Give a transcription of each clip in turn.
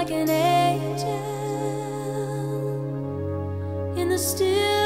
like an angel in the still.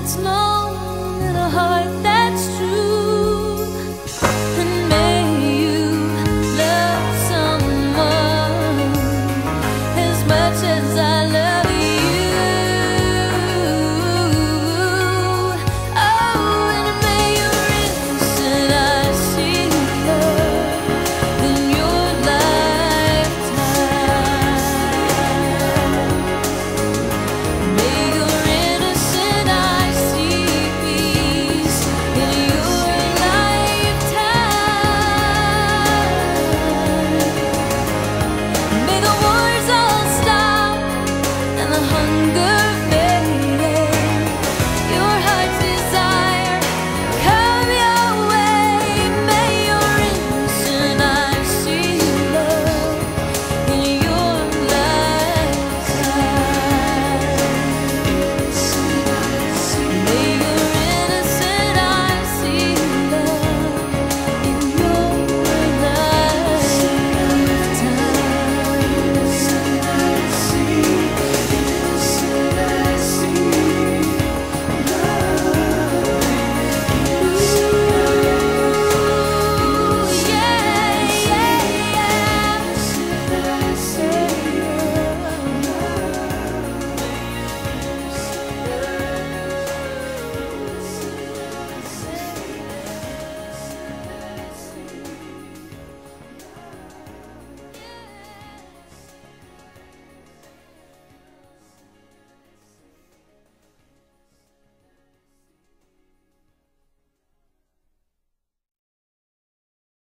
that's known and a heart that's true. And may you love someone as much as